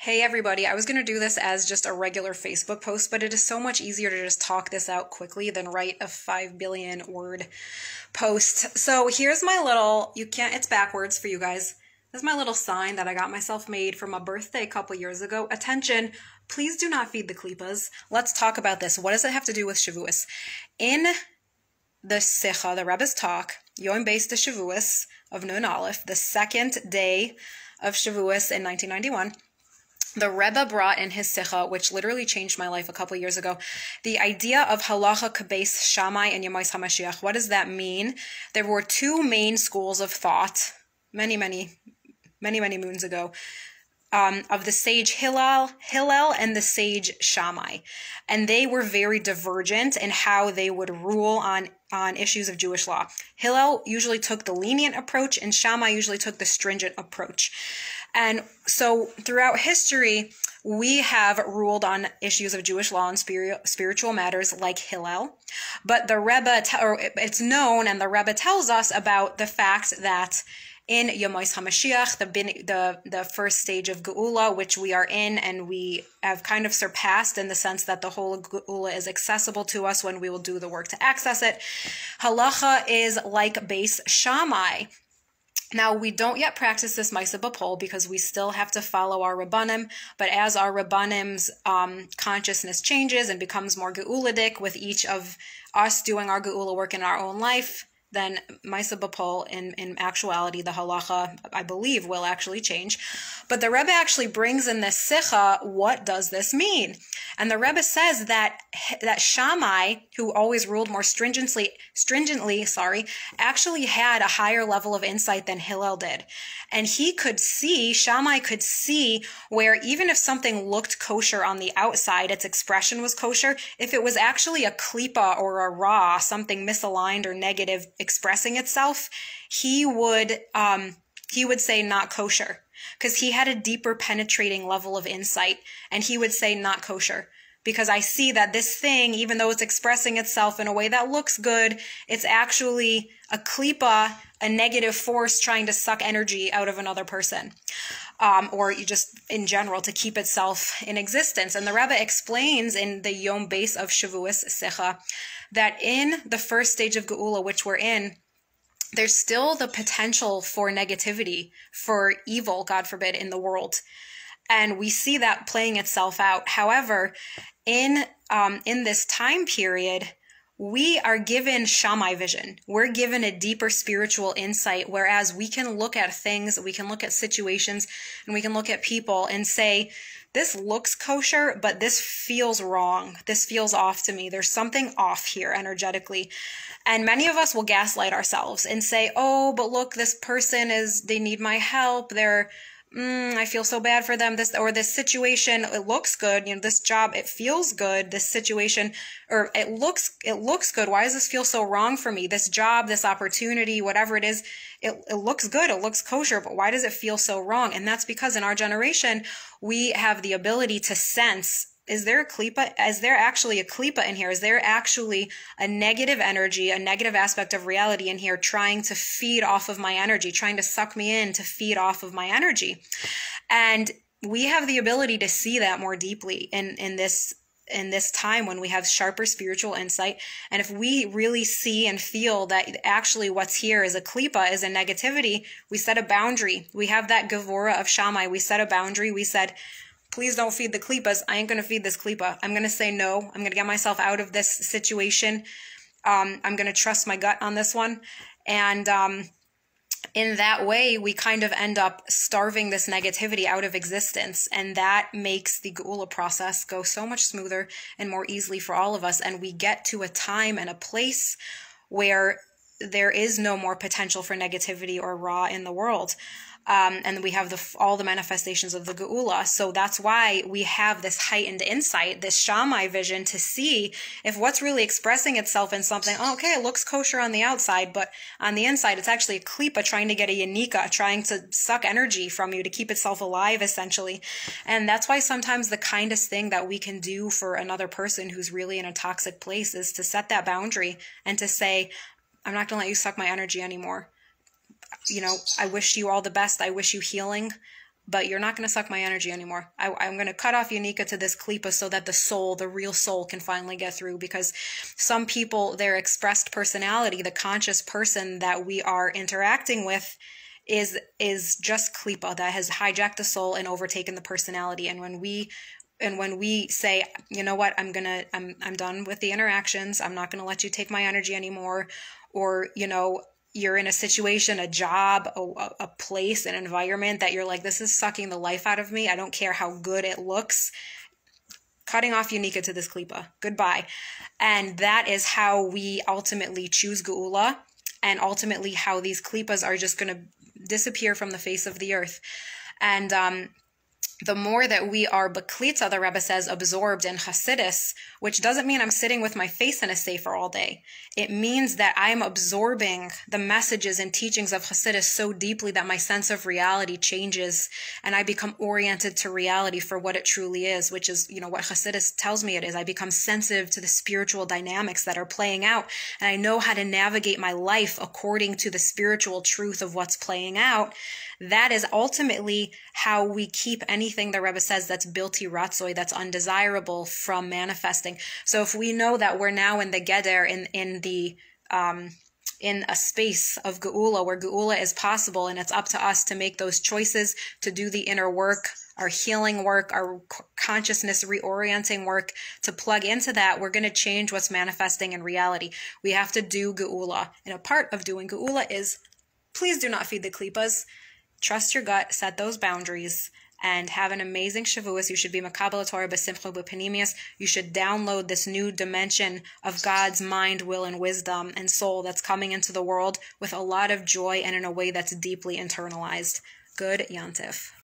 Hey everybody, I was going to do this as just a regular Facebook post, but it is so much easier to just talk this out quickly than write a 5 billion word post. So here's my little, you can't, it's backwards for you guys. This is my little sign that I got myself made for my birthday a couple years ago. Attention, please do not feed the klipas. Let's talk about this. What does it have to do with Shavuos? In the Sicha, the Rebbe's talk, Yom Beis de Shavuos of Nun Aleph, the second day of Shavuos in 1991, the Rebbe brought in his Sicha, which literally changed my life a couple years ago, the idea of halacha kabeis Shammai and Yemais HaMashiach. What does that mean? There were two main schools of thought many, many, many, many moons ago. Um, of the sage Hillel, Hillel and the sage Shammai, and they were very divergent in how they would rule on on issues of Jewish law. Hillel usually took the lenient approach, and Shammai usually took the stringent approach. And so throughout history, we have ruled on issues of Jewish law and spiritual matters like Hillel. But the Rebbe, or it's known, and the Rebbe tells us about the fact that in Yomais HaMashiach, the, the, the first stage of Geula, which we are in and we have kind of surpassed in the sense that the whole Geula is accessible to us when we will do the work to access it. Halacha is like Beis Shammai. Now, we don't yet practice this Maisa Bapol because we still have to follow our Rabbanim, but as our Rabbanim's um, consciousness changes and becomes more Geuladik with each of us doing our Geula work in our own life, then Maisa Bapol, in, in actuality, the halacha, I believe, will actually change. But the Rebbe actually brings in this sicha, what does this mean? And the Rebbe says that, that Shammai, who always ruled more stringently, stringently, sorry, actually had a higher level of insight than Hillel did. And he could see, Shammai could see where even if something looked kosher on the outside, its expression was kosher, if it was actually a klipa or a ra, something misaligned or negative expressing itself, he would um, he would say not kosher because he had a deeper penetrating level of insight and he would say not kosher because I see that this thing, even though it's expressing itself in a way that looks good, it's actually a klipa, a negative force trying to suck energy out of another person. Um, or you just in general to keep itself in existence. And the Rebbe explains in the Yom Beis of Shavuos Sicha that in the first stage of Geula, which we're in, there's still the potential for negativity, for evil, God forbid, in the world. And we see that playing itself out. However, in um, in this time period, we are given Shammai vision. We're given a deeper spiritual insight, whereas we can look at things, we can look at situations, and we can look at people and say, this looks kosher, but this feels wrong. This feels off to me. There's something off here energetically. And many of us will gaslight ourselves and say, oh, but look, this person is, they need my help. They're, mm, I feel so bad for them. This or this situation, it looks good. You know, this job, it feels good. This situation, or it looks, it looks good. Why does this feel so wrong for me? This job, this opportunity, whatever it is, it, it looks good. It looks kosher, but why does it feel so wrong? And that's because in our generation, we have the ability to sense is there a klipa? Is there actually a klipa in here? Is there actually a negative energy, a negative aspect of reality in here trying to feed off of my energy, trying to suck me in to feed off of my energy? And we have the ability to see that more deeply in, in this in this time when we have sharper spiritual insight. And if we really see and feel that actually what's here is a klipa, is a negativity, we set a boundary. We have that gavura of Shammai. We set a boundary. We said, please don't feed the klipas. I ain't gonna feed this klipa. I'm gonna say no. I'm gonna get myself out of this situation. Um, I'm gonna trust my gut on this one. And um, in that way, we kind of end up starving this negativity out of existence. And that makes the Geula process go so much smoother and more easily for all of us. And we get to a time and a place where there is no more potential for negativity or ra in the world um, and we have the all the manifestations of the geula. So that's why we have this heightened insight, this Shammai vision, to see if what's really expressing itself in something. Oh, okay, it looks kosher on the outside, but on the inside, it's actually a klipa trying to get a yanika, trying to suck energy from you to keep itself alive, essentially. And that's why sometimes the kindest thing that we can do for another person who's really in a toxic place is to set that boundary and to say, I'm not going to let you suck my energy anymore you know, I wish you all the best. I wish you healing. but you're not going to suck my energy anymore. I, am going to cut off yanika to this klipa so that the soul, the real soul, can finally get through. Because some people, their expressed personality, the conscious person that we are interacting with, is is just klipa that has hijacked the soul and overtaken the personality. And when we and when we say you know what i'm gonna i'm i'm done with the interactions i'm not gonna let you take my energy anymore or you know you're in a situation, a job, a, a place, an environment that you're like, this is sucking the life out of me. I don't care how good it looks. Cutting off yanika to this klipa. Goodbye. And that is how we ultimately choose Geula and ultimately how these klipas are just going to disappear from the face of the earth. And um, the more that we are baklita, the Rebbe says, absorbed in Hasidus, which doesn't mean I'm sitting with my face in a sefer all day. It means that I'm absorbing the messages and teachings of Hasidus so deeply that my sense of reality changes and I become oriented to reality for what it truly is, which is, you know, what Hasidus tells me it is. I become sensitive to the spiritual dynamics that are playing out and I know how to navigate my life according to the spiritual truth of what's playing out that is ultimately how we keep anything the Rebbe says that's bilti ratzoi, that's undesirable from manifesting. So if we know that we're now in the geder, in, in the, um, in a space of geula where geula is possible and it's up to us to make those choices to do the inner work our healing work our consciousness reorienting work to plug into that we're going to change what's manifesting in reality. We have to do geula. And a part of doing geula is please do not feed the klipas. Trust your gut, set those boundaries, and have an amazing Shavuos. You should be Makabal Torah B'Simcha. You should download this new dimension of God's mind, will, and wisdom and soul that's coming into the world with a lot of joy and in a way that's deeply internalized. Good Yantif.